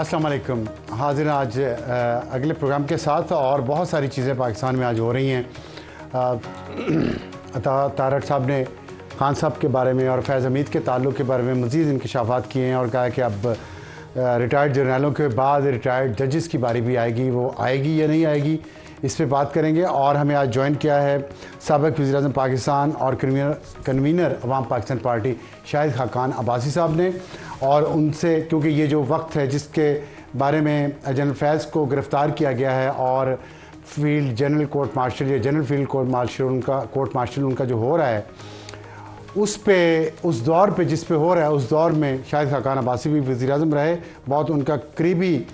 अस्सलाम वालेकुम हाजिर आज अगले प्रोग्राम के साथ और बहुत सारी चीज़ें पाकिस्तान में आज हो रही हैं। तारट साहब ने खान साहब के बारे में और फैज़ हमीद के ताल्लुक़ के बारे में मज़ीद इंकशाफात किए हैं और कहा कि अब रिटायर्ड जर्नलों के बाद रिटायर्ड जजेस की बारी भी आएगी, वो आएगी या नहीं आएगी, इस पर बात करेंगे। और हमें आज ज्वाइन किया है सबक वजी अजम पाकिस्तान और convener convener Awam Pakistan party Shahid Khaqan Abbasi साहब ने। और उनसे क्योंकि ये जो वक्त है जिसके बारे में जनरल फैज़ को गिरफ़्तार किया गया है और फ़ील्ड जनरल कोर्ट मार्शल या जनरल फ़ील्ड कोर्ट मार्शल उनका कोर्ट मार्शल उनका जो हो रहा है उस पे उस दौर पे जिस पे हो रहा है उस दौर में शायद खाकान अब्बासी भी वज़ी अजम रहे बहुत उनका करीबी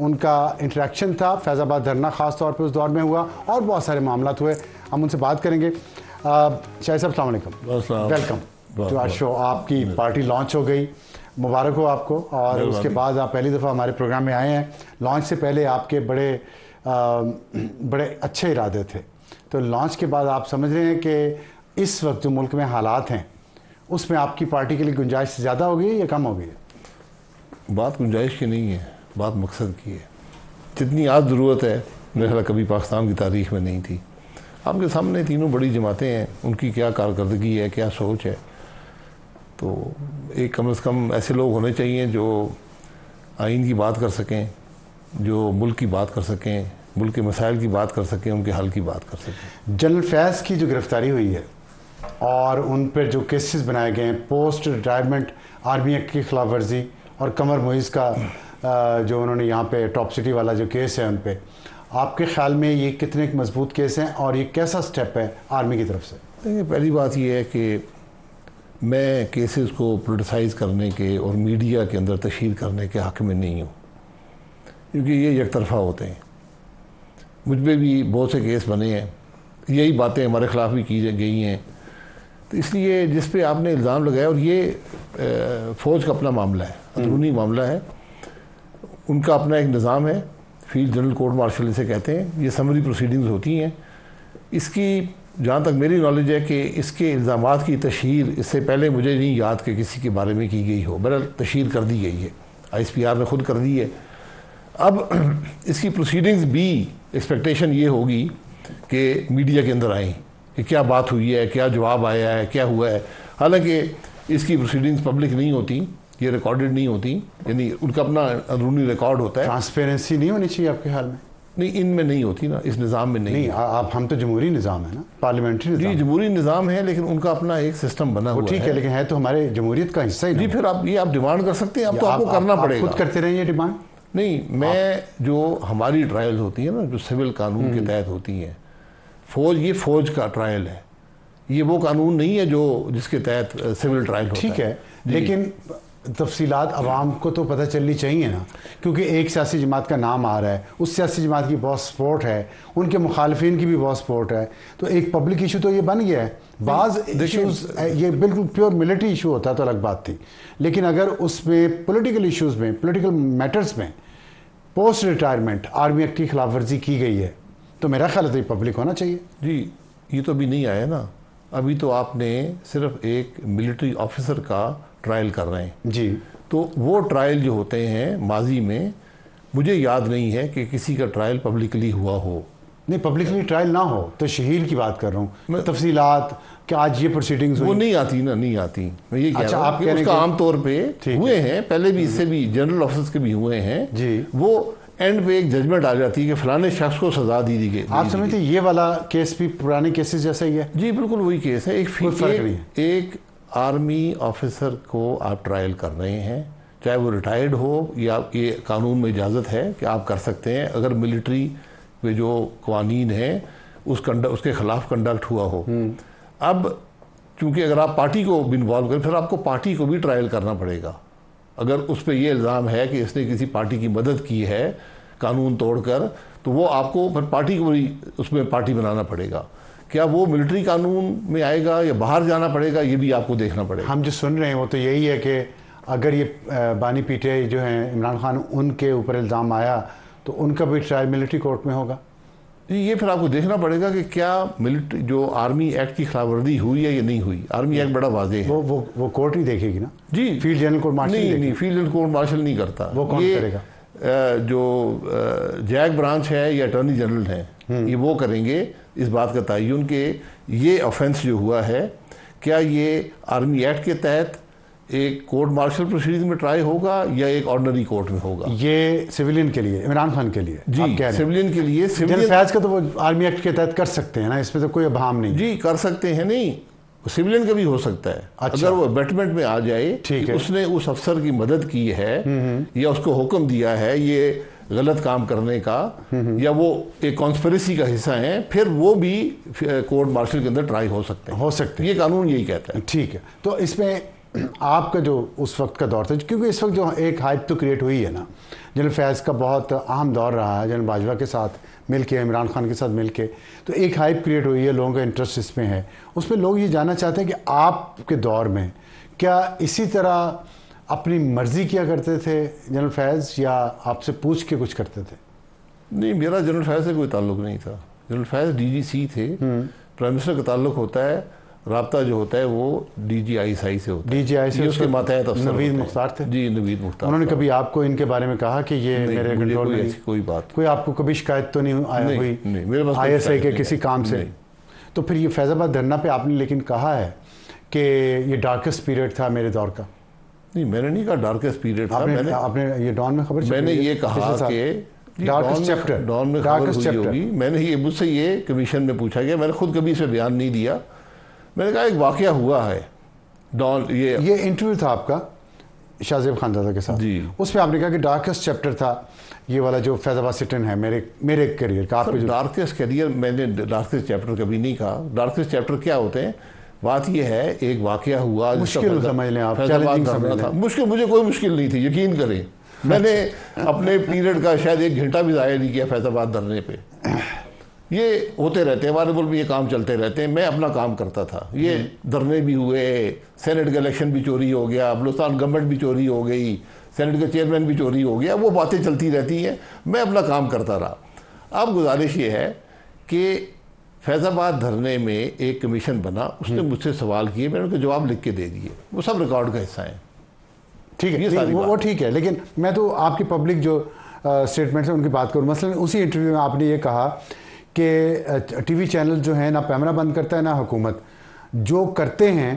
उनका इंटरेक्शन था। फैज़ाबाद धरना ख़ास तौर पे उस दौर में हुआ और बहुत सारे मामला हुए। हम उनसे बात करेंगे। शाहिद साहब अलैक्म वेलकम। टू आर शो आपकी पार्टी लॉन्च हो गई। मुबारक हो आपको और उसके बाद आप पहली दफ़ा हमारे प्रोग्राम में आए हैं। लॉन्च से पहले आपके बड़े आ, बड़े अच्छे इरादे थे। तो लॉन्च के बाद आप समझ रहे हैं कि इस वक्त जो मुल्क में हालात हैं उसमें आपकी पार्टी के लिए गुंजाइश ज़्यादा हो गई या कम हो गई बात गुंजाइश की नहीं है बात मकसद की है। जितनी आज ज़रूरत है मेरे ख्याल कभी पाकिस्तान की तारीख में नहीं थी। आपके सामने तीनों बड़ी जमातें हैं उनकी क्या कारकर्दगी है क्या सोच है तो एक कम से कम ऐसे लोग होने चाहिए जो आइन की बात कर सकें जो मुल्क की बात कर सकें मुल्क के मसाइल की बात कर सकें उनके हल की बात कर सकें। जनरल फैज़ की जो गिरफ्तारी हुई है और उन पर जो केसेस बनाए गए हैं पोस्ट रिटायरमेंट आर्मी एक्ट की खिलाफ वर्जी और कमर मोइज़ का जो उन्होंने यहाँ पे टॉप सिटी वाला जो केस है उन पर आपके ख्याल में ये कितने मज़बूत केस हैं और ये कैसा स्टेप है आर्मी की तरफ़ से? देखिए पहली बात ये है कि मैं केसेस को पोलिटिसाइज़ करने के और मीडिया के अंदर तशहर करने के हक़ में नहीं हूँ। क्योंकि ये एक तरफा होते हैं। मुझ पर भी बहुत से केस बने हैं। यही बातें हमारे ख़िलाफ़ भी की गई हैं। तो इसलिए जिस पे आपने इल्ज़ाम लगाया और ये फ़ौज का अपना मामला है अंदरूनी मामला है। उनका अपना एक निज़ाम है। फ़ील्ड जनरल कोर्ट मार्शल इसे कहते हैं ये समरी प्रोसीडिंग्स होती हैं। इसकी जहाँ तक मेरी नॉलेज है कि इसके इल्ज़ाम की तशहर इससे पहले मुझे नहीं याद कि किसी के बारे में की गई हो। बहरहाल तशहर कर दी गई है। आई एस पी आर ने खुद कर दी है। अब इसकी प्रोसीडिंग्स भी एक्सपेक्टेशन ये होगी कि मीडिया के अंदर आएँ कि क्या बात हुई है, क्या जवाब आया है, क्या हुआ है। हालाँकि इसकी प्रोसीडिंग्स पब्लिक नहीं होती, ये रिकॉर्डेड नहीं होती, यानी उनका अपना अंदरूनी रिकॉर्ड होता है। ट्रांसपेरेंसी नहीं होनी चाहिए आपके हाल में? नहीं इनमें नहीं होती ना इस निज़ाम में नहीं नहीं आप हम तो जमहूरी निज़ाम है ना पार्लियामेंट्री जी जमहूरी निज़ाम है लेकिन उनका अपना एक सिस्टम बना हुआ ठीक है लेकिन है तो हमारे जमहूरियत का हिस्सा ही जी फिर आप ये आप डिमांड कर सकते हैं अब तो आपको करना पड़ेगा। खुद करते रहे ये डिमांड। नहीं मैं जो हमारी ट्रायल होती है ना जो सिविल कानून के तहत होती हैं फौज ये फौज का ट्रायल है। ये वो कानून नहीं है जो जिसके तहत सिविल ट्रायल ठीक है। लेकिन तफसीलात आवाम को तो पता चलनी चाहिए ना क्योंकि एक सियासी जमात का नाम आ रहा है उस सियासी जमात की बहुत सपोर्ट है उनके मुखालफन की भी बहुत सपोर्ट है तो एक पब्लिक इशू तो ये बन गया है। बाज़ इशूज़ ये बिल्कुल प्योर मिलिट्री इशू होता है तो अलग बात थी लेकिन अगर उसमें पोलिटिकल इशूज़ में पोलिटिकल मैटर्स में पोस्ट रिटायरमेंट आर्मी एक्ट की खिलाफ वर्जी की गई है तो मेरा ख्याल है तो पब्लिक होना चाहिए। जी ये तो अभी नहीं आया ना अभी तो आपने सिर्फ़ एक मिलिट्री ऑफिसर का ट्रायल कर रहे हैं। जी। तो वो ट्रायल जो होते हैं माजी में मुझे याद नहीं है कि किसी का ट्रायल पब्लिकली हुआ हो। नहीं पब्लिकली ट्रायल ना हो तो शहीद की बात कर रहा हूँ। मैं तफसीलात कि आज ये प्रोसीडिंग्स वो नहीं आती ना नहीं आती। मैं ये अच्छा, आप कह उसका आमतौर पे हुए हैं पहले भी इससे भी जनरल ऑफिसर्स के भी हुए हैं। जी। वो एंड पे एक जजमेंट आ जाती है कि फलाने शख्स को सजा दी दी गई आप समझते ये वाला केस भी पुराने केसेस जैसा ही है? जी बिल्कुल वही केस है। एक फ़र्क नहीं है। एक आर्मी ऑफिसर को आप ट्रायल कर रहे हैं चाहे वो रिटायर्ड हो या ये कानून में इजाज़त है कि आप कर सकते हैं अगर मिलिट्री में जो कवानीन है उस कंड उसके खिलाफ कंडक्ट हुआ हो। अब चूँकि अगर आप पार्टी को भी इन्वॉल्व करें फिर आपको पार्टी को भी ट्रायल करना पड़ेगा। अगर उस पर यह इल्ज़ाम है कि इसने किसी पार्टी की मदद की है कानून तोड़कर तो वो आपको फिर पार्टी को भी उसमें पार्टी बनाना पड़ेगा। क्या वो मिलिट्री कानून में आएगा या बाहर जाना पड़ेगा ये भी आपको देखना पड़ेगा। हम जो सुन रहे हैं वो तो यही है कि अगर ये बानी पीटे जो हैं इमरान खान उनके ऊपर इल्ज़ाम आया तो उनका भी ट्रायल मिलिट्री कोर्ट में होगा। ये फिर आपको देखना पड़ेगा कि क्या मिलिट्री जो आर्मी एक्ट की खिलाफवर्जी हुई है या नहीं हुई। आर्मी एक्ट बड़ा वाजे है। वो वो वो कोर्ट ही देखेगी ना? जी। फ़ील्ड जनरल कोर्ट मार्शल नहीं नहीं फ़ील्ड जनरल कोर्ट मार्शल नहीं करता। वो कौन करेगा? जो जैक ब्रांच है या अटॉर्नी जनरल है ये वो करेंगे इस बात का तयन कि ये ऑफेंस जो हुआ है क्या ये आर्मी एक्ट के तहत एक कोर्ट मार्शल प्रोसीडिंग में ट्राई होगा या एक ऑर्डनरी कोर्ट में होगा? ये सिविलियन के लिए इमरान खान के लिए जी क्या सिविलियन के लिए सिविलियन फैज का तो वो आर्मी एक्ट के तहत कर सकते हैं ना इसमें तो कोई अभाम नहीं जी कर सकते हैं नहीं। सिविलियन का भी हो सकता है। अच्छा। अगर वो बेटमेंट में आ जाए ठीक है। उसने उस अफसर की मदद की है हम्म, हम्म। या उसको हुक्म दिया है ये गलत काम करने का या वो एक कॉन्स्परेसी का हिस्सा है फिर वो भी कोर्ट मार्शल के अंदर ट्राई हो सकते हैं। हो सकते हैं। ये कानून यही कहता है। ठीक है। तो इसमें आपका जो उस वक्त का दौर था क्योंकि इस वक्त जो एक हाइप तो क्रिएट हुई है ना। जनरल फैज़ का बहुत अहम दौर रहा है जनरल बाजवा के साथ मिल के इमरान खान के साथ मिल के तो एक हाइप क्रिएट हुई है लोगों का इंटरेस्ट इसमें है। उसमें लोग ये जानना चाहते हैं कि आपके दौर में क्या इसी तरह अपनी मर्ज़ी किया करते थे जनरल फैज़ या आपसे पूछ के कुछ करते थे? नहीं मेरा जनरल फैज़ से कोई ताल्लुक नहीं था। General Faiz D G C थे। Prime hmm. मिनिस्टर का ताल्लुक होता है रबता जो होता है वो डी जी आई सी से होता है। डी जी आई से उसके मातहत नवीद मुख्तार थे? जी नवीद मुख्तार उन्होंने कभी आपको इनके बारे में कहा कि ये मेरे कंट्रोल में कोई बात कोई आपको कभी शिकायत तो नहीं आया हुई? मेरे पास आई एस आई के किसी काम से? तो फिर ये फैज़ाबाद धरना पे आपने लेकिन कहा है कि ये डार्केस्ट पीरियड था मेरे दौर का। नहीं मैंने नहीं कहा डार्केस्ट पीरियड था मैंने आपने ये डॉन में खबर मैंने ये कहा कि डार्केस्ट चैप्टर डॉन में डार्केस्ट चैप्टर मैंने ये मुझसे ये कमीशन में पूछा गया मैंने खुद कभी इसे बयान नहीं दिया। मैंने कहा एक वाक़ हुआ है डॉन ये ये इंटरव्यू था आपका शाहजेब खान दादा के साथ। जी। उसमें आपने कहा कि डार्केस्ट चैप्टर था ये वाला जो फैजाबाद सिटन है मेरे मेरे करियर का आपके डार्केस्ट करियर मैंने डार्केस्ट चैप्टर कभी नहीं कहा। डार्केस्ट चैप्टर क्या होते हैं? बात यह है एक वाक़ हुआ मुश्किल समझ लें आप था। मुश्किल मुझे कोई मुश्किल नहीं थी यकीन करें। मैंने अपने पीरियड का शायद एक घंटा भी ज़ाया नहीं किया फैजाबाद धरने पे। ये होते रहते हैं हमारे मुल्क में ये काम चलते रहते हैं। मैं अपना काम करता था। ये धरने भी हुए सेनेट का इलेक्शन भी चोरी हो गया बलोचिस्तान गवर्नमेंट भी चोरी हो गई सेनेट का चेयरमैन भी चोरी हो गया वो बातें चलती रहती हैं। मैं अपना काम करता रहा। अब गुजारिश ये है कि फैज़ाबाद धरने में एक कमीशन बना उसने हम्म। मुझसे सवाल किए मैंने उनके जवाब लिख के दे दिए। वो सब रिकॉर्ड का हिस्सा है। ठीक है ये वो, वो ठीक है लेकिन मैं तो आपकी पब्लिक जो स्टेटमेंट है उनकी बात करूँ। मसलन उसी इंटरव्यू में आपने ये कहा कि टीवी चैनल जो है ना पैमरा बंद करता है ना हुकूमत। जो करते हैं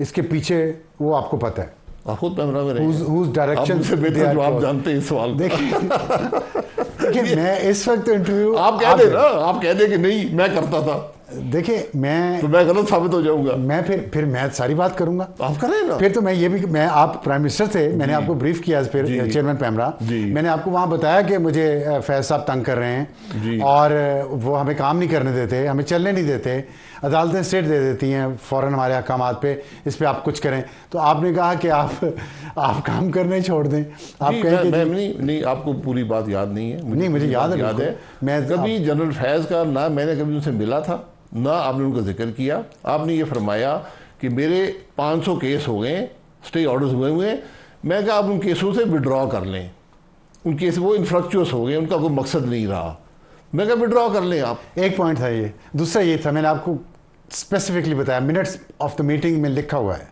इसके पीछे वो आपको पता है। खुद पैमरा में डायरेक्शन से बेहतर जो आप जानते हैं सवाल देखिए मैं इस वक्त इंटरव्यू आप कह दे ना आप कह दे कि नहीं मैं करता था। देखिए मैं तो मैं गलत साबित हो जाऊँगा। मैं फिर फिर मैं सारी बात करूँगा। आप करें ना। फिर तो मैं ये भी मैं आप प्राइम मिनिस्टर थे मैंने आपको ब्रीफ किया फिर चेयरमैन पैमरा मैंने आपको वहाँ बताया कि मुझे फैज साहब तंग कर रहे हैं। और वो हमें काम नहीं करने देते हमें चलने नहीं देते। अदालतें स्टेट दे देती हैं फ़ौरन हमारे अहकाम पे इस पर आप कुछ करें। तो आपने कहा कि आप आप काम करने छोड़ दें। आप कहें कि नहीं नहीं आपको पूरी बात याद नहीं है। मुझे नहीं मुझे याद है याद है। मैं कभी जनरल फैज़ का ना मैंने कभी उनसे मिला था ना आपने उनका ज़िक्र किया। आपने ये फरमाया कि मेरे 500 केस हो गए स्टे ऑर्डर्स हुए हुए। मैं कहा आप उन केसों से विड्रॉ कर लें। उन केस वो इन्फ्रक्चुअस हो गए उनका कोई मकसद नहीं रहा। मैं कहा विड्रॉ कर लें आप। एक पॉइंट था ये। दूसरा ये था मैंने आपको स्पेसिफिकली बताया मिनट्स ऑफ़ द मीटिंग में लिखा हुआ है।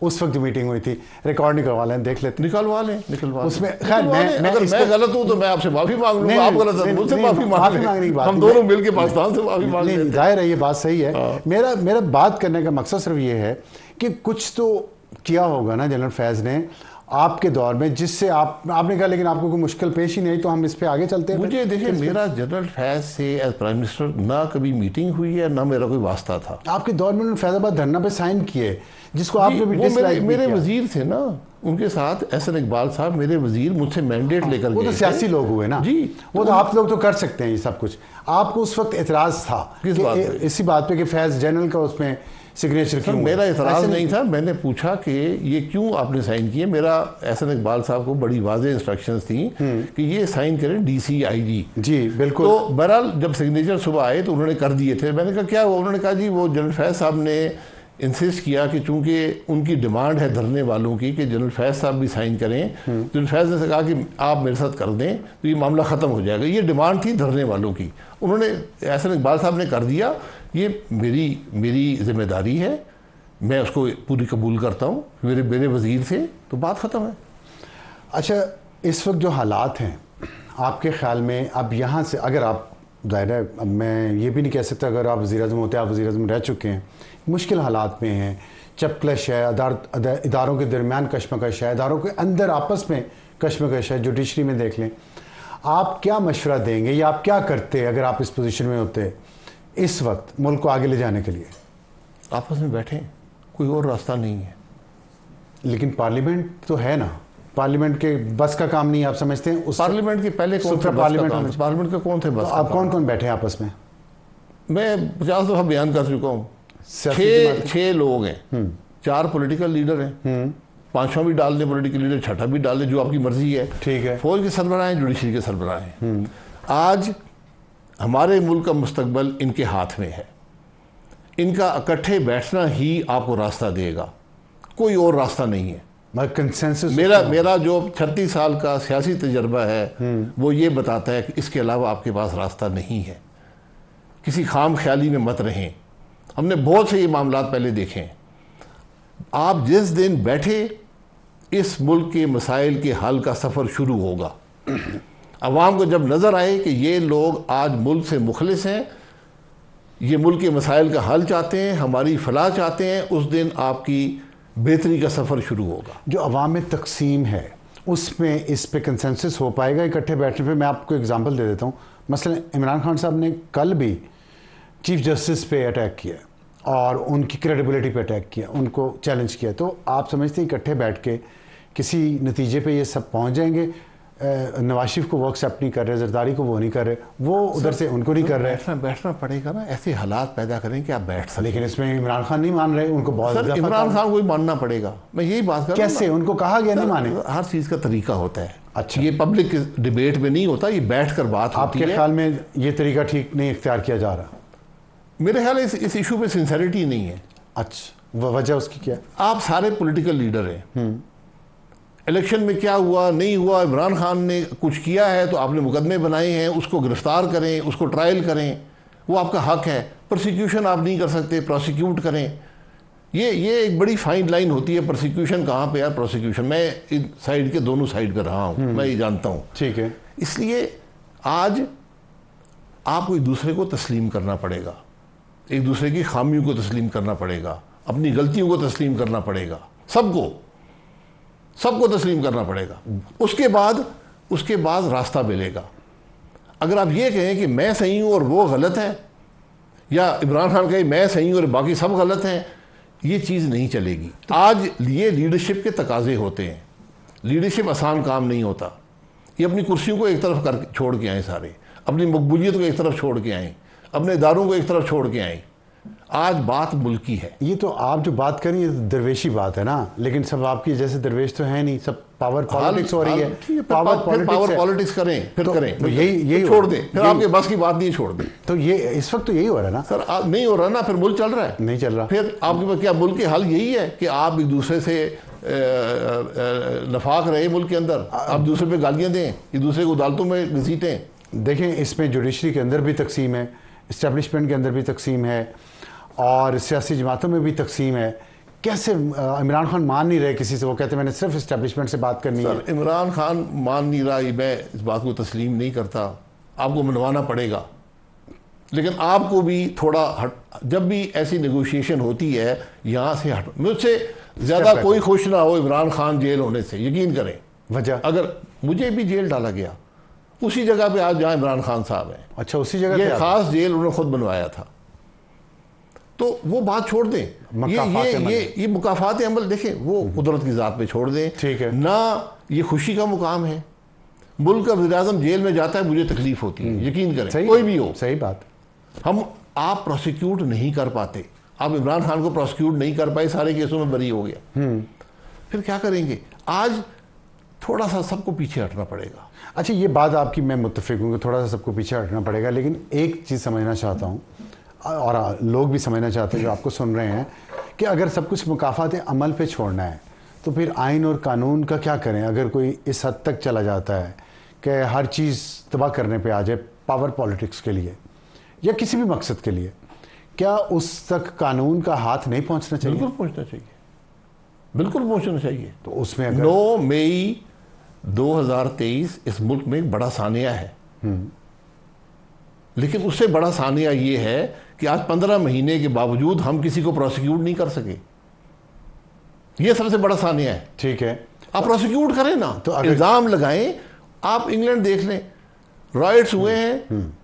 उस वक्त जो मीटिंग हुई थी रिकॉर्ड निकलवा लें देख लेते निकलवा लें निकलवा उसमें खैर मैं मैं, अगर मैं गलत हूँ तो मैं आपसे माफ़ी मांग लूँगा आप गलत हैं मुझसे माफ़ी मांग। मांगने की बात हम दोनों मिलकर पाकिस्तान से माफ़ी मांग लें ज़ाहिर है ये बात सही है। हाँ। मेरा मेरा बात करने का मकसद सिर्फ़ ये है कि कुछ तो किया होगा ना जनरल फैज ने। आपके दौर में जिससे आप आपने कहा लेकिन आपको कोई मुश्किल पेश ही नहीं तो हम इस पे आगे चलते हैं। मुझे देखिए मेरा जनरल फैज से एज प्राइम मिनिस्टर ना कभी मीटिंग हुई है ना मेरा कोई वास्ता था। आपके दौर में उन्होंने फैजाबाद धरना पे साइन किए जिसको आपने भी मेरे, मेरे वज़ीर थे ना उनके साथ एहसन इकबाल साहब मेरे वज़ीर मुझसे मैंडेट लेकर वो तो सियासी लोग हुए ना। जी। वो तो आप लोग तो कर सकते हैं ये सब कुछ। आपको उस वक्त एतराज़ था किस बात इसी बात पे कि फैज जनरल का उसमें सिग्नेचर क्यों मेरा इतराज नहीं था मैंने पूछा कि ये क्यों आपने साइन किए मेरा एहसन इकबाल साहब को बड़ी वाजे इंस्ट्रक्शंस थी। कि ये साइन करें डीसी आईजी जी जी बिल्कुल। तो बहरहाल जब सिग्नेचर सुबह आए तो उन्होंने कर दिए थे। मैंने कहा क्या हुआ? उन्होंने कहा जी वो जनरल फैज साहब ने इंसिस्ट किया कि चूँकि उनकी डिमांड है धरने वालों की कि जनरल फैज साहब भी साइन करें। हम्म। जनरल फैज ने कहा कि आप मेरे साथ कर दें तो ये मामला ख़त्म हो जाएगा। ये डिमांड थी धरने वालों की। उन्होंने एहसन इकबाल साहब ने कर दिया। ये मेरी मेरी ज़िम्मेदारी है। मैं उसको पूरी कबूल करता हूँ। मेरे मेरे वज़ीर से तो बात ख़त्म है। अच्छा इस वक्त जो हालात हैं, आपके ख्याल में अब यहाँ से अगर आप, ज़ाहिर है, अब मैं ये भी नहीं कह सकता, अगर आप वज़ी अजम होते आप वज़ी अजम रह चुके हैं, मुश्किल हालात में हैं। चपकलश है, अदार इदारों के दरमियान कशमकश है, इदारों के अंदर आपस में कशमकश है, जुडिशरी में देख लें। आप क्या मशवरा देंगे या आप क्या करते अगर आप इस पोजीशन में होते? इस वक्त मुल्क को आगे ले जाने के लिए। आपस में बैठे कोई और रास्ता नहीं है। लेकिन पार्लियामेंट तो है ना। पार्लियामेंट के बस का काम नहीं आप समझते हैं उस पार्लियामेंट के पहले कौन थे पार्लियामेंट पार्लियामेंट के कौन थे बस तो आप कौन कौन बैठे आपस में? मैं पचास दफ़ा बयान कर चुका हूँ। छह छह लोग हैं। हम्म। चार पॉलिटिकल लीडर हैं। हम्म। पांचवा भी डाल दें पोलिटिकल लीडर छठा भी डाल दें जो आपकी मर्ज़ी है। ठीक है। फौज के सरबराह हैं जुडिशरी के सरबराह हैं। हम्म। आज हमारे मुल्क का मुस्तबल इनके हाथ में है। इनका इकट्ठे बैठना ही आपको रास्ता देगा। कोई और रास्ता नहीं है। कंसेंसस मेरा मेरा जो छत्तीस साल का सियासी तजर्बा है हम्म। वो ये बताता है कि इसके अलावा आपके पास रास्ता नहीं है। किसी खाम ख्याली में मत रहें। हमने बहुत से ये मामला पहले देखे हैं। आप जिस दिन बैठे इस मुल्क के मसाइल के हल का सफ़र शुरू होगा। अवाम को जब नज़र आए कि ये लोग आज मुल्क से मुखलिस हैं, ये मुल्क के मसाइल का हल चाहते हैं, हमारी फलाह चाहते हैं, उस दिन आपकी बेहतरी का सफ़र शुरू होगा। जो अवाम तकसीम है, उसमें इस पर कंसेंसस हो पाएगा इकट्ठे बैठने पे। मैं आपको एग्जांपल दे देता हूँ। मसलन इमरान खान साहब ने कल भी चीफ जस्टिस पे अटैक किया और उनकी क्रेडिबिलिटी पे अटैक किया, उनको चैलेंज किया। तो आप समझते हैं इकट्ठे बैठ के किसी नतीजे पे ये सब पहुँच जाएँगे। नवाज़ शरीफ को वो एक्सेप्ट नहीं कर रहे जरदारी को वो नहीं कर रहे वो उधर से उनको नहीं कर रहे। बैठना बैठना पड़ेगा ना ऐसे हालात पैदा करें कि आप बैठ सकते लेकिन इसमें इमरान खान नहीं मान रहे उनको बहुत इमरान खान को मानना पड़ेगा। मैं यही बात कर कैसे? उनको कहा गया नहीं माने? हर चीज़ का तरीका होता है। अच्छा। ये पब्लिक डिबेट में नहीं होता ये बैठ कर बात आपके ख्याल में ये तरीका ठीक नहीं इख्तियार किया जा रहा? मेरे ख्याल इस इस इशू पे सिंसेरिटी नहीं है। अच्छा वजह उसकी क्या? आप सारे पॉलिटिकल लीडर हैं। हम्म। इलेक्शन में क्या हुआ? नहीं हुआ। इमरान खान ने कुछ किया है तो आपने मुकदमे बनाए हैं उसको गिरफ़्तार करें उसको ट्रायल करें। वो आपका हक है। प्रोसिक्यूशन आप नहीं कर सकते। प्रोसिक्यूट करें। ये ये एक बड़ी फाइन लाइन होती है प्रोसिक्यूशन कहाँ पे यार? प्रोसिक्यूशन मैं इन साइड के दोनों साइड पे रहा हूँ। मैं ये जानता हूँ। ठीक है। इसलिए आज आपको एक दूसरे को तस्लीम करना पड़ेगा। एक दूसरे की खामियों को तस्लीम करना पड़ेगा। अपनी गलतियों को तस्लीम करना पड़ेगा। सबको। सबको तस्लीम करना पड़ेगा। उसके बाद उसके बाद रास्ता मिलेगा। अगर आप ये कहें कि मैं सही हूँ और वो गलत है, या इमरान खान कहे, मैं सही हूँ और बाकी सब गलत हैं, ये चीज़ नहीं चलेगी। तो आज ये लीडरशिप के तकाजे होते हैं। लीडरशिप आसान काम नहीं होता। ये अपनी कुर्सियों को एक तरफ़ कर छोड़ के आए सारे। अपनी मकबूलियत को एक तरफ़ छोड़ के आए। अपने इदारों को एक तरफ़ छोड़ के आए। आज बात मुल्की है। ये तो आप जो बात करें ये दरवेशी बात है ना। लेकिन सब आपकी जैसे दरवेश तो है नहीं। सब पावर पॉलिटिक्स हो रही है। पावर पॉलिटिक्स पावर पॉलिटिक्स करें फिर तो, करें। तो यही यही तो छोड़ दें। फिर आपके बस की बात नहीं छोड़ दें। तो ये इस वक्त तो यही हो रहा है ना। सर आप नहीं हो रहा ना फिर मुल्क चल रहा है। नहीं चल रहा। फिर आपके पास क्या मुल्क के हल यही है कि आप एक दूसरे से नफाक रहे मुल्क के अंदर? आप दूसरे पे गालियाँ दें एक दूसरे को अदालतों में घसीटें। देखें इसमें जुडिशरी के अंदर भी तकसीम है इस्टेब्लिशमेंट के अंदर भी तकसीम है। और सियासी जमातों में भी तकसीम है। कैसे इमरान खान मान नहीं रहे किसी से? वो कहते मैंने सिर्फ़ इस्टेब्लिशमेंट से बात करनी है। इमरान खान मान नहीं रहा मैं इस बात को तस्लीम नहीं करता। आपको मनवाना पड़ेगा। लेकिन आपको भी थोड़ा हट जब भी ऐसी नेगोशिएशन होती है यहाँ से हट मुझसे ज़्यादा कोई खुश ना हो इमरान खान जेल होने से यकीन करें। वजह? अगर मुझे भी जेल डाला गया उसी जगह पे आज जहाँ इमरान खान साहब हैं। अच्छा उसी जगह ये खास जेल उन्होंने खुद बनवाया था। तो वो बात छोड़ दें। ये ये ये ये मुकाफात अमल देखें वो कुदरत की ज़ात पे छोड़ दें। ठीक है। ना ये खुशी का मुकाम है। मुल्क का वजी जेल में जाता है मुझे तकलीफ़ होती है। हम्म। यकीन करें कोई भी हो। सही बात। हम आप प्रोसिक्यूट नहीं कर पाते। आप इमरान खान को प्रोसिक्यूट नहीं कर पाए सारे केसों में बरी हो गया। हम्म। फिर क्या करेंगे? आज थोड़ा सा सबको पीछे हटना पड़ेगा। अच्छा ये बात आपकी मैं मुतफिक हूँ थोड़ा सा सबको पीछे हटना पड़ेगा लेकिन एक चीज़ समझना चाहता हूँ। और लोग भी समझना चाहते हैं जो आपको सुन रहे हैं कि अगर सब कुछ मुकाफात अमल पे छोड़ना है तो फिर आइन और कानून का क्या करें? अगर कोई इस हद तक चला जाता है कि हर चीज़ तबाह करने पे आ जाए पावर पॉलिटिक्स के लिए या किसी भी मकसद के लिए क्या उस तक कानून का हाथ नहीं पहुँचना चाहिए? बिल्कुल पहुँचना चाहिए। बिल्कुल पहुँचना चाहिए। तो उसमें नौ मई 2023 इस मुल्क में एक बड़ा सानिया है। लेकिन उससे बड़ा सानिया ये है कि आज पंद्रह महीने के बावजूद हम किसी को प्रोसिक्यूट नहीं कर सके। ये सबसे बड़ा सानिया है। ठीक है। आप प्रोसिक्यूट करें ना। तो अगर- इल्ज़ाम लगाएँ आप इंग्लैंड देख लें। राइट्स हुए हम्म, हैं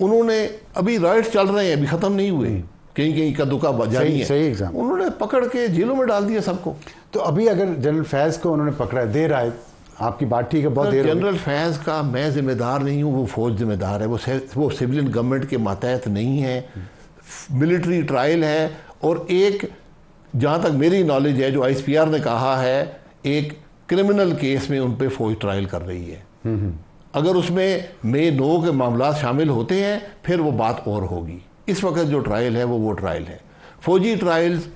उन्होंने अभी राइट्स चल रहे हैं अभी खत्म नहीं हुए। कहीं कहीं का दुका जारी हम्म। है। सही एग्ज़ाम। उन्होंने पकड़ के जेलों में डाल दिया सबको। तो अभी अगर जनरल फैज को उन्होंने पकड़ा है देर आए। आपकी बात ठीक है बहुत देर जनरल फैज का मैं जिम्मेदार नहीं हूँ वो फौज जिम्मेदार है। वो वो सिविलियन गवर्नमेंट के मातहत नहीं है। मिलिट्री ट्रायल है और एक जहाँ तक मेरी नॉलेज है जो आईएसपीआर ने कहा है एक क्रिमिनल केस में उन पर फौज ट्रायल कर रही है। अगर उसमें मे नो के मामला शामिल होते हैं फिर वो बात और होगी। इस वक्त जो ट्रायल है वो वो ट्रायल है। फौजी ट्रायल्स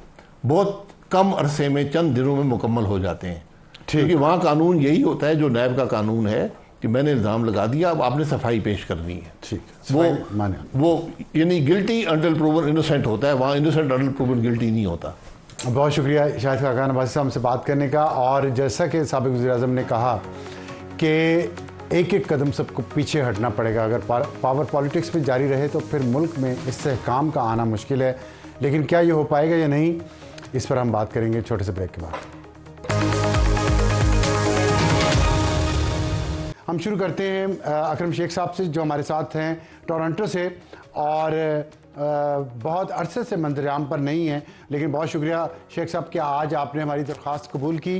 बहुत कम अरसे में चंद दिनों में मुकम्मल हो जाते हैं। क्योंकि वहाँ कानून यही होता है जो नैब का कानून है कि मैंने इल्ज़ाम लगा दिया अब आपने सफ़ाई पेश करनी है। ठीक है वो माने वो यानी गिल्टी अंडल प्रूवन इनोसेंट होता है वहाँ इनोसेंट अंडल प्रूवन गिल्टी नहीं होता। बहुत शुक्रिया शाहिद खान नवाजी साहब से बात करने का। और जैसा कि सबक वजी अजम ने कहा कि एक एक कदम सबको पीछे हटना पड़ेगा। अगर पा- पावर पॉलिटिक्स में जारी रहे तो फिर मुल्क में इससे काम का आना मुश्किल है। लेकिन क्या ये हो पाएगा या नहीं इस पर हम बात करेंगे छोटे से ब्रेक के बाद। हम शुरू करते हैं अकरम शेख साहब से, जो हमारे साथ हैं, टोरंटो से। और बहुत अरसे से मंजराम पर नहीं है, लेकिन बहुत शुक्रिया शेख साहब कि आज आपने हमारी दरख्वास्त कबूल की।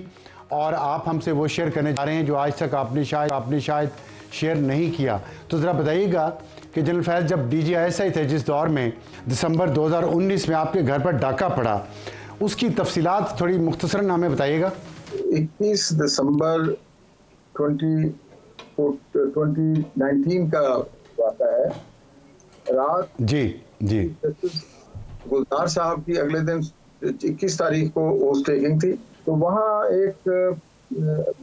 और आप हमसे वो शेयर करने जा रहे हैं जो आज तक आपने शायद आपने शायद शेयर नहीं किया। तो ज़रा बताइएगा कि जनरल फैज़, जब डी जी आई थे जिस दौर में, दिसंबर 2019 में आपके घर पर डाका पड़ा, उसकी तफसीत थोड़ी मुख्तसरन हमें बताइएगा। 21 दिसंबर 20 2019 का वाक़ा है। रात जी जी। गुलजार साहब की अगले दिन 21 तारीख को टेकिंग थी। तो वहाँ एक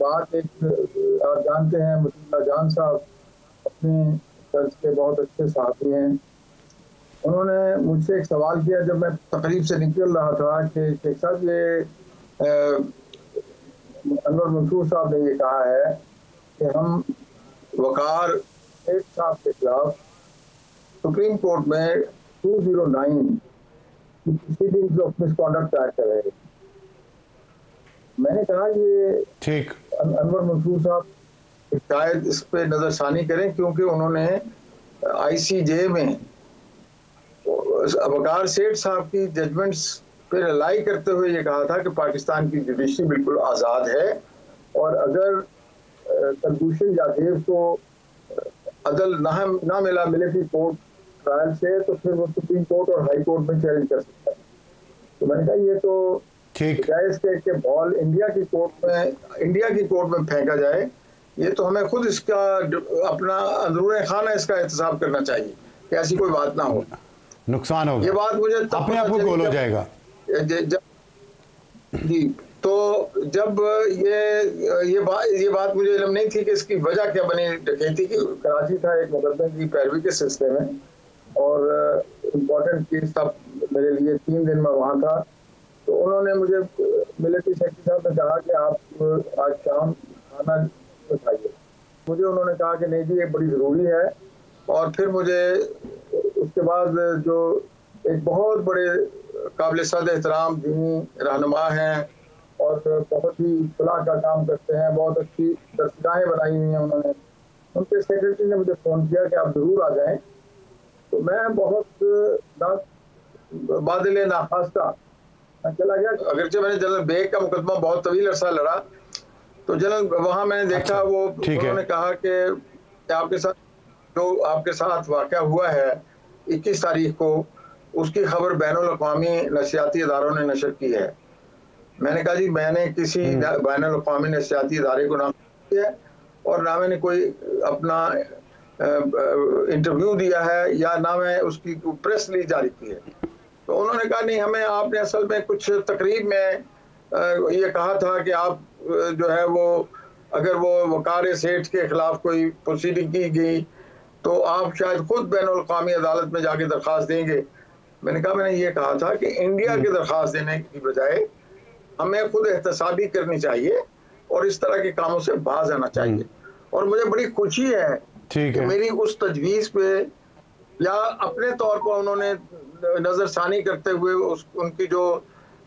बात एक आप जानते हैं मुतल्ला जान साहब अपने तर्ज के बहुत अच्छे साथी हैं। उन्होंने मुझसे एक सवाल किया जब मैं तकरीब से निकल रहा था कि शेख साहब ये अनवर मंसूर साहब ने ये कहा है कि हम वकार एक साहब के खिलाफ सुप्रीम कोर्ट में 209 की प्रोसीडिंग्स ऑफ़ मिसकॉन्डक्ट दायर कर रहे मैंने कहा ये ठीक। अनवर मंसूर साहब शायद इस पे नजरसानी करें क्योंकि उन्होंने आईसीजे में अबकार सेठ साहब की जजमेंट्स पे रिलाई करते हुए ये कहा था कि पाकिस्तान की जुडिशरी बिल्कुल आज़ाद है और अगर कलभूषण यादेव को अ, अदल ना ना मिला मिलिट्री कोर्ट ट्रायल से तो फिर वो सुप्रीम कोर्ट और हाई कोर्ट में चैलेंज कर सकता है। तो मैंने कहा ये तो ठीक। बजाय इसके कि बॉल इंडिया की कोर्ट में इंडिया की कोर्ट में फेंका जाए ये तो हमें खुद इसका अपना अंदरून खाना इसका एहतसाब करना चाहिए कि ऐसी कोई बात ना हो। नुकसान ये बात मुझे अपने आप को गोल हो जाएगा। जी। तो जब ये ये बात ये बात मुझे इलम नहीं थी कि इसकी वजह क्या बनी। डकैती की कराची था एक मुकदमे की पैरवी के सिलसिले में और इम्पोर्टेंट केस था मेरे लिए। तीन दिन में वहाँ था। तो उन्होंने मुझे मिलिट्री सेक्रेटरी साहब ने कहा कि आप आज शाम खाना खाइए मुझे उन्होंने कहा कि नहीं जी, ये बड़ी ज़रूरी है। और फिर मुझे उसके बाद जो एक बहुत बड़े काबिल सद एहतराम, दीनी, रहनुमा हैं और बहुत ही फलाह का काम करते हैं बहुत अच्छी दरगाहें बनाई हुई हैं उन्होंने। उनके सेक्रेटरी ने मुझे फ़ोन किया कि आप ज़रूर आ जाएँ। तो मैं बहुत बादल नाखास्ता चला गया। अगरचे मैंने जनरल बेग का मुकदमा बहुत तवील अरसा लड़ा तो जनरल वहाँ मैंने देखा अच्छा, वो ठीक। उन्होंने कहा कि आपके साथ जो आपके साथ वाक़ हुआ है 21 तारीख को उसकी खबर बैन अवी नशियाती इदारों ने नशर की है। मैंने कहा जी मैंने किसी हम्म। बैन अवी नशियाती इदारे को नाम किया है और ना मैंने कोई अपना इंटरव्यू दिया है या ना मैं उसकी प्रेस रिलीज़ जारी की है। तो उन्होंने कहा नहीं हमें आपने असल में कुछ तकरीब में ये कहा था कि आप जो है वो अगर वो वकार सेठ के खिलाफ कोई प्रोसीडिंग की गई तो आप शायद खुद बैन अवी अदालत में जाके दरख्वास्त देंगे। मैंने कहा मैंने ये कहा था कि इंडिया के दरख्वास्त देने की बजाय हमें खुद एहतसाबी करनी चाहिए और इस तरह के कामों से बाज आना चाहिए। और मुझे बड़ी खुशी है ठीक है। मेरी उस तजवीज पे या अपने तौर पर उन्होंने नजरसानी करते हुए उस उनकी जो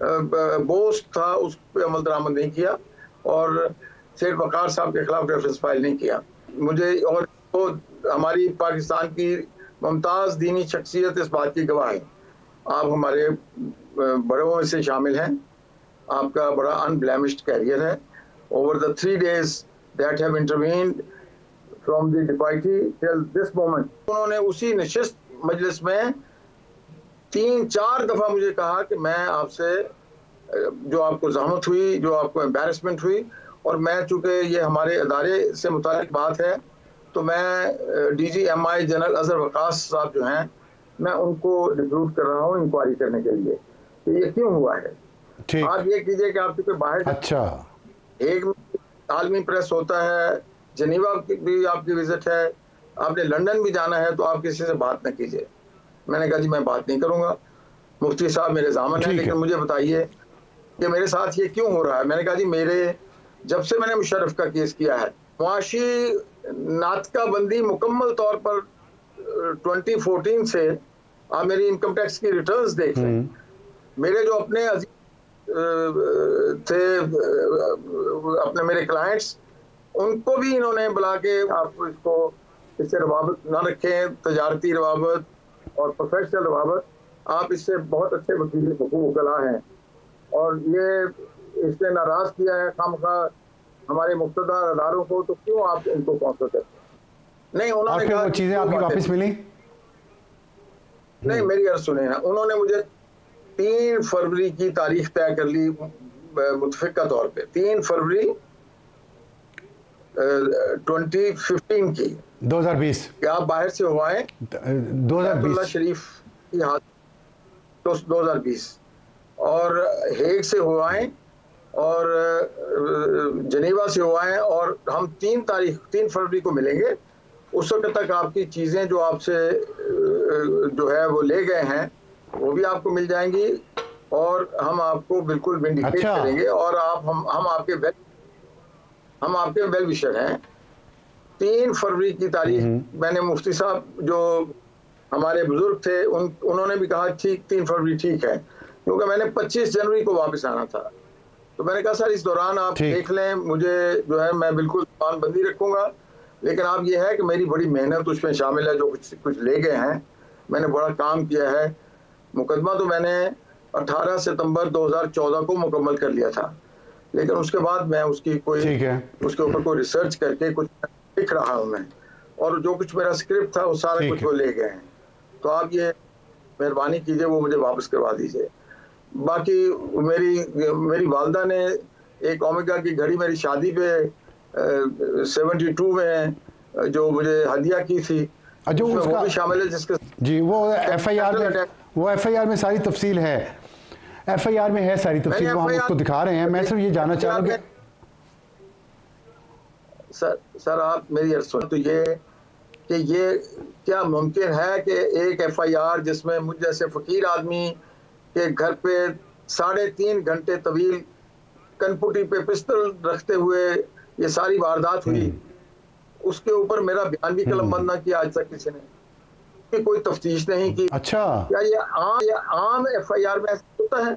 बोस्ट था उस पर अमल दरामद नहीं किया और शेख वकार साहब के खिलाफ रेफरेंस फ़ाइल नहीं किया। मुझे और तो हमारी पाकिस्तान की मुमताज़ दीनी शख्सियत इस बात की गवाह। है आप हमारे बड़ों से शामिल हैं। आपका बड़ा अनब्लेमिश्ड कैरियर है। Over the three days that have intervened from the deputy till this moment उन्होंने उसी नशिस्त मजलिस में तीन, चार दफ़ा मुझे कहा कि मैं आपसे, जो आपको जहमत हुई, जो आपको एम्बेरसमेंट हुई, और मैं चूँकि ये हमारे अदारे से मुतालिक बात है तो मैं D G M I general Azhar Waqas साहब जो हैं, मैं उनको रिक्रूट कर रहा हूँ इंक्वायरी करने के लिए। कि ये क्यों हुआ है? ठीक। आप ये कीजिए कि आप चूँकि बाहर अच्छा। एक आलमी प्रेस होता है जनीवा भी आपकी विज़िट है आपने लंदन भी जाना है तो आप किसी से बात न कीजिए। मैंने कहा जी मैं बात नहीं करूँगा। मुफ्ती साहब मेरे जामन है लेकिन मुझे बताइए कि मेरे साथ ये क्यों हो रहा है? मैंने कहा जी मेरे जब से मैंने मुशरफ का केस किया है मुआशी नातका बंदी मुकम्मल तौर पर ट्वेंटी फोर्टीन से आप मेरी इनकम टैक्स की रिटर्न्स देख लें मेरे जो अपने अज़ीज़ थे अपने मेरे क्लाइंट्स उनको भी इन्होंने बुला के आप इसको इससे रवाबत ना रखें तजारती रवाबत और प्रोफेशनल रवाबत। आप इससे बहुत अच्छे वकील हकूक कला हैं। और ये इसने नाराज़ किया है खाम खा हमारे मुख्तदार अदारों को तो क्यों आप इनको कौंसल करते हैं? नहीं उन्होंने कहा चीज़ें आपकी वापस मिली? नहीं मेरी अर्ज़ सुने ना। उन्होंने मुझे तीन फरवरी की तारीख तय कर ली मुतफिका तौर पे। तीन फरवरी ट्वेंटी फिफ्टीन की। 2020 कि आप बाहर से हो आए अब्दुल्ला 2020 शरीफ की हाथ तो दो हज़ार बीस। और हेग से हुआ आए और जनेवा से हुआ आए और हम तीन तारीख तीन फरवरी को मिलेंगे। उस वक्त तक आपकी चीज़ें जो आपसे जो है वो ले गए हैं। वो भी आपको मिल जाएँगी और हम आपको बिल्कुल विंडिकेट अच्छा। करेंगे और आप हम हम आपके वेल हम आपके वेल विशर हैं। तीन फरवरी की तारीख मैंने मुफ्ती साहब जो हमारे बुज़ुर्ग थे उन उन्होंने भी कहा ठीक तीन फरवरी ठीक है। क्योंकि मैंने 25 जनवरी को वापस आना था। तो मैंने कहा सर इस दौरान आप देख लें मुझे जो है मैं बिल्कुल बंदी रखूँगा। लेकिन आप ये है कि मेरी बड़ी मेहनत उसमें शामिल है जो कुछ कुछ ले गए हैं। मैंने बड़ा काम किया है। मुकदमा तो मैंने 18 सितंबर 2014 को मुकम्मल कर लिया था। लेकिन उसके बाद मैं उसकी कोई है। उसके ऊपर कोई रिसर्च करके कुछ लिख रहा हूँ मैं। और जो कुछ मेरा स्क्रिप्ट था वो सारा कुछ वो ले गए हैं। तो आप ये मेहरबानी कीजिए वो मुझे वापस करवा दीजिए। बाकी मेरी मेरी वालदा ने एक ओमेगा की घड़ी मेरी शादी पे सेवेंटी टू में जो मुझे हदिया की थी जो उसमें वो भी शामिल है जिसके जी वो एफ़ आई आर वो एफ़ आई आर में सारी तफसील है। एफ़ आई आर में है सारी तफसील वो हम उसको दिखा रहे हैं। मैं सिर्फ़ ये जानना चाह रहा हूँ सर सर आप मेरी अर्ज़ सुन तो ये कि ये क्या मुमकिन है कि एक एफआईआर जिसमें मुझ जैसे फकीर आदमी के घर पे साढ़े तीन घंटे तवील कनपुटी पे पिस्तल रखते हुए ये सारी वारदात हुई उसके ऊपर मेरा बयान भी कलमबंद ना किया आज तक किसी ने। कोई तफ्तीश नहीं की। अच्छा। क्या ये आम या आम एफआईआर में होता है?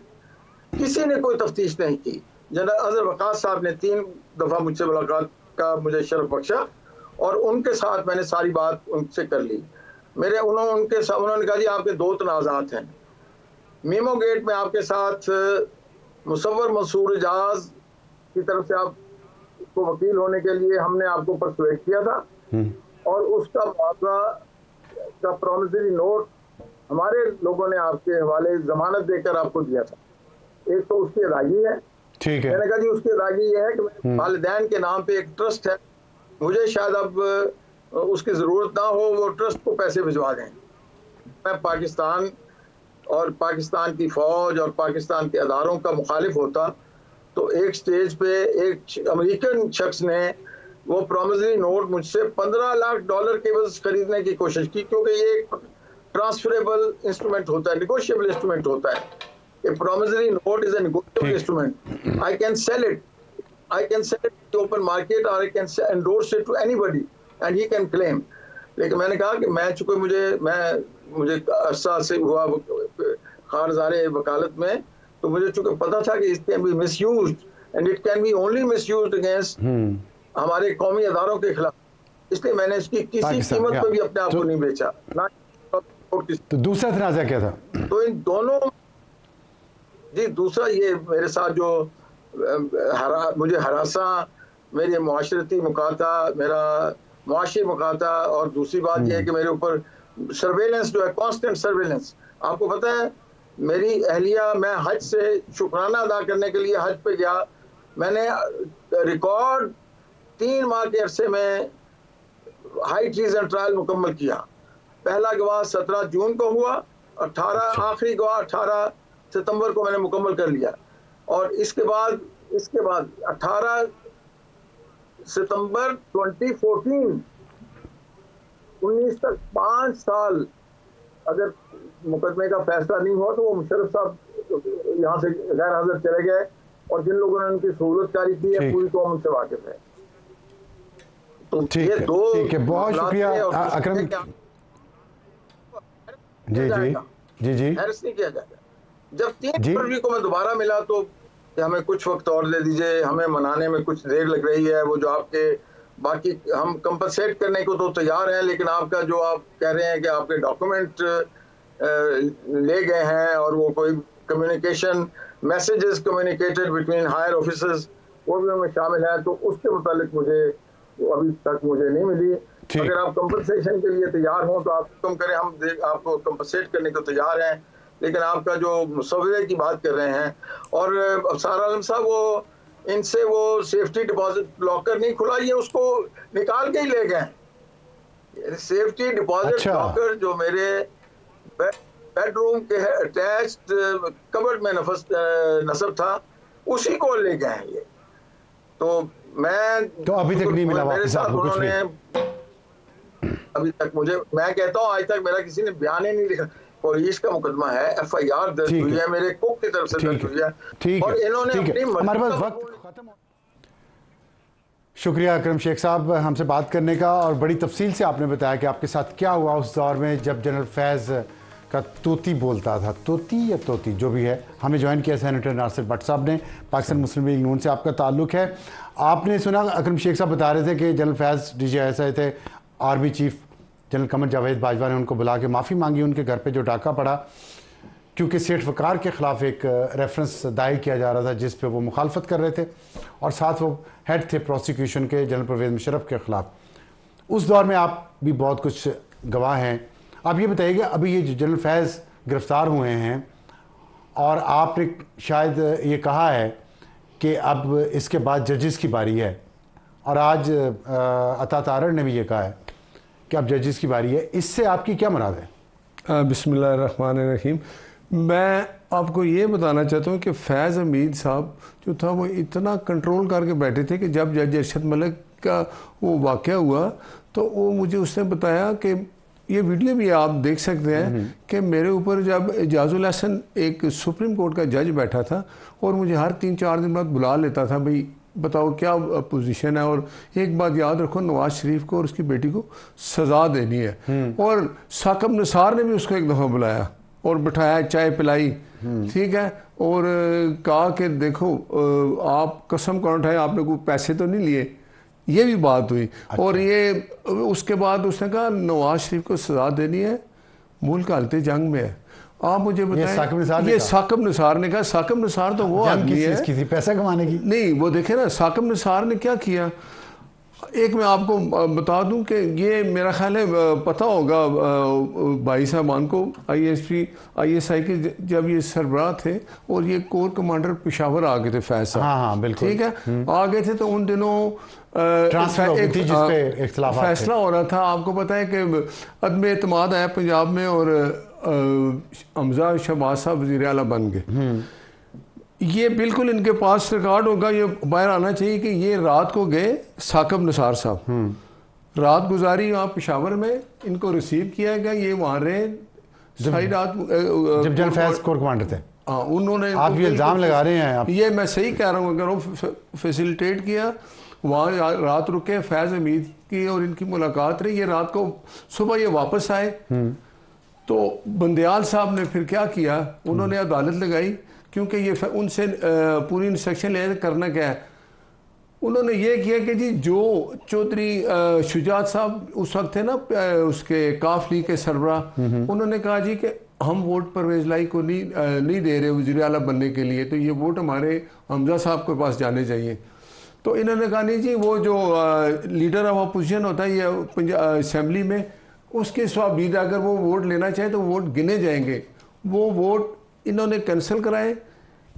किसी ने कोई तफ्तीश नहीं की। जनरल अजहर वकास साहब ने तीन दफ़ा मुझसे मुलाकात का मुझे शर्फ बख्शा और उनके साथ मैंने सारी बात उनसे कर ली। मेरे उन्होंने उनके साथ उन्होंने कहा जी आपके दो तनाजात हैं। मीमो गेट में आपके साथ मुसवर मंसूर एजाज की तरफ़ से आप को वकील होने के लिए हमने आपको परसुएट किया था और उसका मुआवजा का प्रोमिसरी नोट हमारे लोगों ने आपके हवाले जमानत देकर आपको दिया था। एक तो उसकी अदायगी है। ठीक है। मैंने कहा जी उसकी अदायगी ये है कि मेरे वालिदैन के नाम पे एक ट्रस्ट है। मुझे शायद अब उसकी ज़रूरत ना हो वो ट्रस्ट को पैसे भिजवा दें। मैं पाकिस्तान और पाकिस्तान की फ़ौज और पाकिस्तान के अदारों का मुखालिफ होता तो एक स्टेज पे एक अमेरिकन शख्स ने वो प्रोमिसरी नोट मुझसे 15 लाख डॉलर के बस खरीदने की कोशिश की क्योंकि ये एक ट्रांसफरेबल इंस्ट्रूमेंट होता है निगोशिएबल इंस्ट्रूमेंट होता है। A promissory note is a negotiable instrument I can sell it sell it to the open market or I can se- endorse it to anybody and he can claim. लेकिन मैंने कहा कि मैं चूँकि मुझे मैं मुझे अरसा से हुआ खारजारे वकालत में तो मुझे चूँकि पता था कि इस can be misuse and it can be only misuse against हमारे कौमी अदारों के खिलाफ। इसलिए मैंने इसकी किसी कीमत। पर भी अपने आप को तो- नहीं बेचा। ना तो दूसरा तनाज़ा क्या था? तो इन दोनों जी दूसरा ये मेरे साथ जो हरा मुझे हरासा मेरे मुआशरती मुकाता मेरा मुआशी मुकाता और दूसरी बात यह है कि मेरे ऊपर सर्वेलेंस जो है कांस्टेंट सर्वेलेंस आपको पता है मेरी अहलिया मैं हज से शुक्राना अदा करने के लिए हज पे गया। मैंने रिकॉर्ड तीन माह के अरसे में हाई ट्रीजन ट्रायल मुकम्मल किया। पहला गवाह सत्रह जून को हुआ अठारह आखिरी गवाह अठारह सितंबर को मैंने मुकम्मल कर लिया। और इसके बाद इसके बाद अठारह सितंबर 2014 उन्नीस तक पाँच साल अगर मुकदमे का फैसला नहीं हुआ तो वो मुशरफ साहब यहाँ से गैर हाजिर चले गए और जिन लोगों ने उनकी सहूलत जारी की है पूरी कौम उनसे वाकिफ है। तो ठीक है, ठीक है, बहुत शुक्रिया, अकरम- जी जी जी जी। हैरस नहीं किया जाएगा। जब तीन फरवरी को मैं दोबारा मिला तो हमें कुछ वक्त और दे दीजिए हमें मनाने में कुछ देर लग रही है वो जो आपके बाकी हम कंपनसेट करने को तो तैयार हैं लेकिन आपका जो आप कह रहे हैं कि आपके डॉक्यूमेंट ले गए हैं और वो कोई communication messages communicated between higher officers वो भी उनमें शामिल है तो उसके मुतालिक मुझे अभी तक मुझे नहीं मिली। अगर आप कंपनसेशन के लिए तैयार हो तो आप हुक्म करें हम आपको कंपनसेट करने को तैयार हैं। लेकिन आपका जो मुसवरे की बात कर रहे हैं और अफसार आलम साहब वो इनसे वो सेफ्टी डिपॉजिट लॉकर नहीं खुला ये उसको निकाल के ही ले गए। सेफ्टी डिपॉजिट अच्छा। लॉकर जो मेरे बेडरूम के अटैच्ड कबर्ड में नफस नसब था उसी को ले गए हैं ये। तो मैं तो अभी तक नहीं मिला वापस आपको कुछ भी? अभी तक मुझे मैं कहता हूँ आज तक मेरा किसी ने बयान ही नहीं लिखा पुलिस का मुकदमा है एफ़ आई आर दर्ज हुई है। मेरे कुक की तरफ़ से दर्ज हुई है। ठीक और इन्होंने अपनी हमारे पास वक्त खत्म शुक्रिया अकरम शेख साहब हमसे बात करने का। और बड़ी तफसील से आपने बताया कि आपके साथ क्या हुआ उस दौर में जब जनरल फैज़ का तोती बोलता था। तोती या तोती जो भी है। हमें ज्वाइन किया सेनेटर नासिर भट्ट साहब ने। पाकिस्तान मुस्लिम लीग नून से आपका ताल्लुक है। आपने सुना, अक्रम शेख साहब बता रहे थे कि general Faiz D G S थे, army chief general Qamar Javed Bajwa ने उनको बुला के माफ़ी मांगी, उनके घर पे जो डाका पड़ा, क्योंकि सेठ वकार के ख़िलाफ़ एक रेफरेंस दायर किया जा रहा था, जिस पे वो मुखालफत कर रहे थे, और साथ वो हेड थे प्रोसिक्यूशन के, जनरल परवेज मुशरफ के ख़िलाफ़। उस दौर में आप भी बहुत कुछ गवाह हैं। आप ये बताइए अभी ये जनरल फैज़ गिरफ़्तार हुए हैं, और आपने शायद ये कहा है कि अब इसके बाद जजेस की बारी है। और आज अता तारण ने भी ये कहा है कि अब जजेस की बारी है। इससे आपकी क्या मुराद है? बिसमीम मैं आपको ये बताना चाहता हूँ कि फैज़ हमीद साहब जो था, वो इतना कंट्रोल करके बैठे थे कि जब जज अरशद मलिक का वो वाक़ हुआ तो वो मुझे उसने बताया कि ये वीडियो भी आप देख सकते हैं कि मेरे ऊपर जब एजाजुल हसन एक सुप्रीम कोर्ट का जज बैठा था और मुझे हर तीन चार दिन बाद बुला लेता था भाई बताओ क्या पोजीशन है? और एक बात याद रखो नवाज़ शरीफ को और उसकी बेटी को सजा देनी है। और साकब निसार ने भी उसको एक दफ़ा बुलाया और बिठाया चाय पिलाई। ठीक है? और कहा कि देखो आप कसम कौन उठाए आपने कोई पैसे तो नहीं लिए ये भी बात हुई। अच्छा। और ये उसके बाद उसने कहा नवाज़ शरीफ को सजा देनी है मुल्क हालत जंग में है। आप मुझे बताएँ ये? साकब निसार ने कहा साकब निसार तो वो आदमी है। किसी पैसा कमाने की। नहीं वो देखे ना साकब निसार ने क्या किया? एक मैं आपको बता दूँ कि ये मेरा ख्याल है पता होगा भाई साहबान को आईएसपी आईएसआई के जब ये सरबराह थे और ये कोर कमांडर पिशावर आ गए थे फैज साहब। हाँ, हाँ, बिल्कुल। ठीक है? आ गए थे तो उन दिनों एक-। फैसला हो रहा था। आपको पता है कि अदम एतमाद आया पंजाब में और हमजा शहबाज साहब वज़ीर अला बन गए। ये बिल्कुल इनके पास रिकॉर्ड होगा ये बाहर आना चाहिए कि ये रात को गए साकब निसार साहब। रात गुजारी वहाँ पिशावर में इनको रिसीव किया गया ये वहाँ रहे। सारी रात जब जनरल फैज कोर कमांडर थे। हाँ उन्होंने आप ये इल्ज़ाम लगा रहे हैं आप। ये मैं सही कह रहा हूँ अगर वो फैसिलिटेट किया वहाँ रात रुके फैज़ हमीद की और इनकी मुलाकात रही ये रात को सुबह ये वापस आए। तो बंदयाल साहब ने फिर क्या किया? उन्होंने अदालत लगाई। क्योंकि ये उनसे पूरी इंस्ट्रक्शन ले करना क्या है? उन्होंने ये किया कि जी जो चौधरी शुजात साहब उस वक्त थे ना उसके काफ लीग के सरबरा उन्होंने कहा जी कि हम वोट परवेज लाई को नहीं नहीं दे रहे वज़ीर अला बनने के लिए तो ये वोट हमारे हमजा साहब के पास जाने चाहिए। तो इन्होंने कहा नहीं जी वो जो लीडर ऑफ़ अपोजिशन होता है ये असम्बली में उसके स्वाबीद अगर वो वोट लेना चाहे तो वोट गिने जाएँगे। वो वोट इन्होंने कैंसिल कराए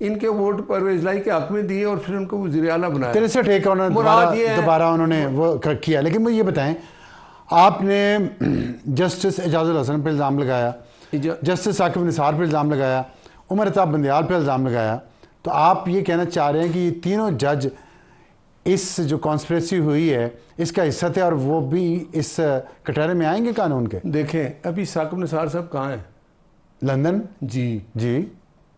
इनके वोट परवेज लाई के हक में दिए और फिर उनको वजी अला बनाया। तिरसठ एक दोबारा उन्होंने वो किया। लेकिन मुझे ये बताएँ आपने जस्टिस एजाजुल हसन पर इल्ज़ाम लगाया जस्टिस साकिब निसार पर इल्ज़ाम लगाया उमर अताब बंदयाल पर इल्ज़ाम लगाया। तो आप ये कहना चाह रहे हैं कि ये तीनों जज इस जो कॉन्स्परेसी हुई है इसका हिस्सा थे और वो भी इस कटहरे में आएँगे कानून के? देखें अभी साकिब निसार साहब कहाँ हैं? लंदन? जी। जी।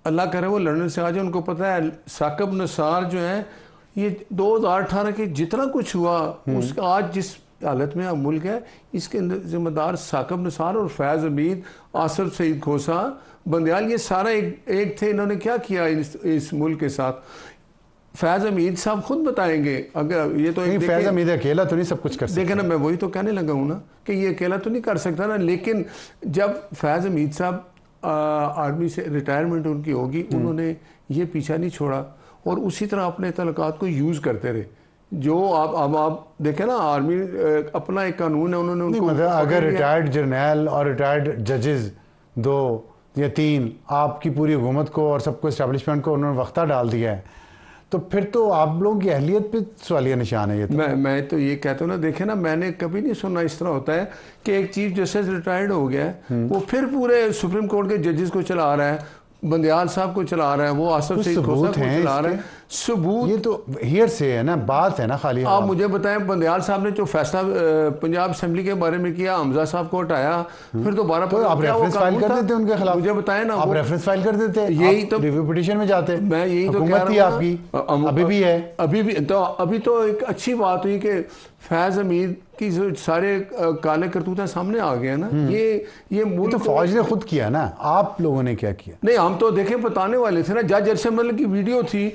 अल्लाह करे वो लंदन से आ जाए उनको पता है साकब नसार जो है ये 2018 के जितना कुछ हुआ हम्म। उसका आज जिस हालत में अब मुल्क है इसके अंदर जिम्मेदार साकब नसार और फैज़ अमीद आसफ सईद खोसा बंदयाल ये सारा एक एक थे इन्होंने क्या किया इस, इस मुल्क के साथ? फैज़ अमीद साहब खुद बताएँगे अगर ये तो फैज़ अमीद अकेला तो नहीं सब कुछ कर सकता। देखे ना मैं वही तो कहने लगा हूँ ना कि ये अकेला तो नहीं कर सकता ना लेकिन जब फैज़ अमीद साहब आर्मी से रिटायरमेंट उनकी होगी हम्म। उन्होंने ये पीछा नहीं छोड़ा। और उसी तरह अपने तलक़ात को यूज़ करते रहे। जो आप अब आप देखें ना आर्मी अपना एक कानून है उन्होंने उनको मतलब अगर रिटायर्ड जर्नैल और रिटायर्ड जजेस दो या तीन आपकी पूरी हुकूमत को और सबको इस्टेब्लिशमेंट को उन्होंने वक्ता डाल दिया है। तो फिर तो आप लोगों की अहलियत पे सवालिया निशान है ये तो। मैं मैं तो ये कहता हूँ ना देखे ना मैंने कभी नहीं सुना इस तरह होता है कि एक चीफ जस्टिस रिटायर्ड हो गया है हम्म। वो फिर पूरे सुप्रीम कोर्ट के जजेस को चला रहा है बंदयाल साहब को चला रहा है वो आसफ सईद को चला रहा है सबूत। ये तो हियर से है ना बात है ना खाली आप मुझे बताएँ बंदयाल साहब ने जो फैसला पंजाब असेंबली के बारे में किया हमजा साहब को हटाया हम्म। फिर दोबारा तो आप रेफरेंस फ़ाइल कर देते उनके खिलाफ। मुझे बताएँ ना आप रेफरेंस फ़ाइल कर देते। यही तो रिव्यू पिटीशन में जाते। मैं यही तो कह रहा आपकी। अभी भी है। अभी भी तो अभी तो एक अच्छी बात हुई कि फैज अमीद की जो सारे काले करतूत सामने आ गए ना। हम्म। ये ये मुल्क तो फौज ने खुद किया ना। आप लोगों ने क्या किया? नहीं हम तो देखे बताने वाले थे ना जज अरशद की वीडियो थी।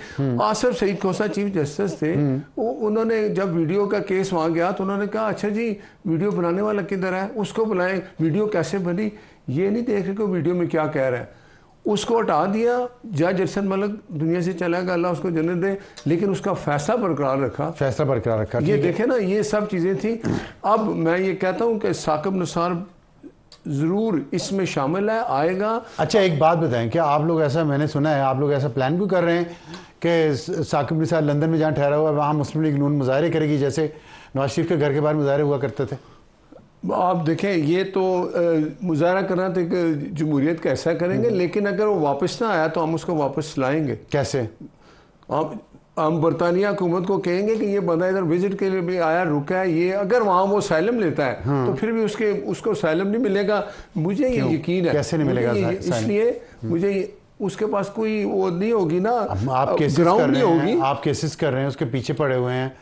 आसफ सईद खोसा चीफ जस्टिस थे। हम्म। उन्होंने जब वीडियो का केस वहाँ गया तो उन्होंने कहा अच्छा जी वीडियो बनाने वाला किधर है? उसको बुलाएँ। वीडियो कैसे बनी? ये नहीं देख रहे कि वीडियो में क्या कह रहा है। उसको हटा दिया। जज अरसद मलक दुनिया से चला गया अल्लाह उसको जन्नत दे लेकिन उसका फैसला बरकरार रखा। फैसला बरकरार रखा ये देखे ना ये सब चीज़ें थी। अब मैं ये कहता हूँ कि साकब नसार ज़रूर इसमें शामिल है आएगा। अच्छा एक बात बताएँ क्या आप लोग ऐसा मैंने सुना है आप लोग ऐसा प्लान भी कर रहे हैं कि साकिब निसार लंदन में जहाँ ठहरा हुआ है वहाँ मुस्लिम लीग नून मुजाहरे करेगी जैसे नवाज़ शरीफ के घर के बाहर मुजाहरे हुआ करते थे? आप देखें ये तो मुजाहरा करना तो जमहूरियत कैसा करेंगे हम्म। लेकिन अगर वो वापस ना आया तो हम उसको वापस लाएँगे। कैसे? आप हम बरतानिया हुकूमत को कहेंगे कि ये बंदा इधर विज़िट के लिए भी आया रुका है ये अगर वहाँ वो सैलम लेता है हाँ। तो फिर भी उसके उसको सैलम नहीं मिलेगा। मुझे ये यकीन है। कैसे नहीं मिलेगा इसलिए हम्म। मुझे उसके पास कोई वो नहीं होगी ना आप ग्राउंड नहीं होगी। आप केसेस कर रहे हैं उसके पीछे पड़े हुए हैं।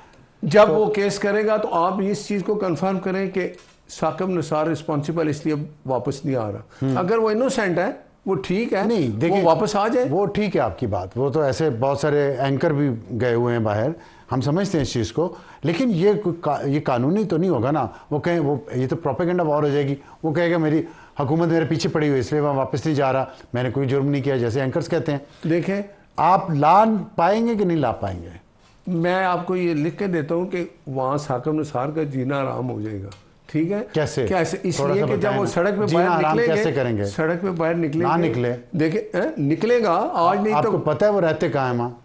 जब तो, वो केस करेगा तो आप इस चीज़ को कंफर्म करें कि साकब नसार रिस्पॉन्सिबल इसलिए वापस नहीं आ रहा। हम्म। अगर वो इनोसेंट है वो ठीक है नहीं देखिए वापस आ जाए। वो ठीक है आपकी बात वो तो ऐसे बहुत सारे एंकर भी गए हुए हैं बाहर हम समझते हैं इस चीज़ को लेकिन ये का, ये कानूनी तो नहीं होगा ना वो कहें वो ये तो प्रोपेगेंडा वॉर हो जाएगी वो कहेगा मेरी हुकूमत मेरे पीछे पड़ी हुई इसलिए मैं वापस नहीं जा रहा मैंने कोई जुर्म नहीं किया जैसे एंकर्स कहते हैं। देखें। आप ला पाएँगे कि नहीं ला पाएँगे? मैं आपको ये लिख के देता हूँ कि वहाँ साकब नसार का जीना आराम हो जाएगा। ठीक है? कैसे? कैसे इसलिए कि जब वो सड़क पे बाहर निकलेंगे कैसे करेंगे? सड़क पे बाहर निकले ना निकले। देखे निकलेगा आज नहीं तो पता है वो रहते कहाँ है वहाँ?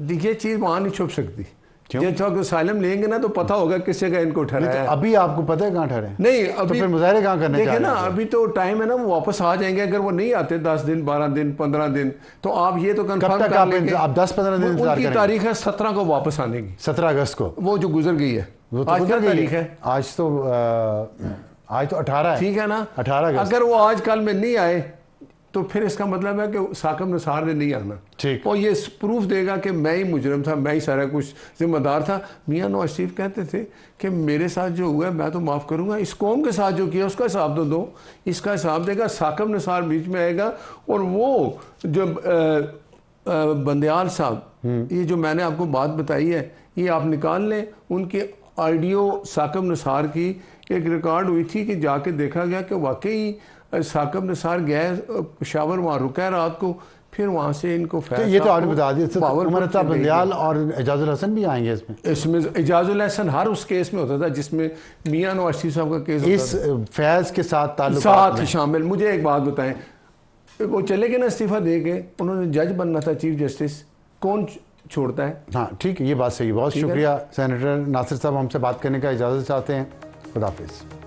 देखिए चीज़ वहाँ नहीं छुप सकती। जब सालम लेंगे ना तो पता होगा किस जगह इनको ठहरा तो है। अभी आपको पता है कहाँ ठहरे नहीं तो अभी तो मुजाहरे कहाँ करने देखिए ना अभी तो टाइम है ना वो वापस आ जाएँगे अगर वो नहीं आते दस दिन बारह दिन पंद्रह दिन। तो आप ये तो कंफर्म कर लेंगे। आप दस पंद्रह दिन उनकी तारीख है सत्रह को वापस आने की। सत्रह अगस्त को? वो जो गुजर गई है। वो तो आज क्या तारीख है? आज तो आज तो अठारह है। ठीक है ना? अठारह अगर वो आज कल में नहीं आए तो फिर इसका मतलब है कि साकब नसार ने नहीं आना। ठीक। और ये प्रूफ देगा कि मैं ही मुजरम था मैं ही सारा कुछ जिम्मेदार था। मियाँ नवाज़ शरीफ कहते थे कि मेरे साथ जो हुआ है मैं तो माफ़ करूँगा। इस कौम के साथ जो किया उसका हिसाब तो दो। इसका हिसाब देगा साकम नसार बीच में आएगा। और वो जो बंदयाल साहब ये जो मैंने आपको बात बताई है ये आप निकाल लें उनकी ऑडियो साकम नसार की एक रिकॉर्ड हुई थी कि जाके देखा गया कि वाकई साकम साकब नसार गए पेशावर वहाँ रुका रात को फिर वहाँ से इनको तो ये तो आपने बता दिया पावर गए। बंदयाल और एजाजुल हसन भी आएँगे इसमें। इसमें इजाजुल हसन हर उस केस में होता था जिसमें मियाँ नवाज़ शरीफ साहब का केस इस फैज के साथ साथ शामिल। मुझे एक बात बताएँ वो चले गए ना इस्तीफा दे के उन्होंने जज बनना था चीफ जस्टिस। कौन छोड़ता है। हाँ ठीक है ये बात सही है। बहुत शुक्रिया सेनेटर नासिर साहब हमसे बात करने का इजाज़त चाहते हैं। खुदाफिज़।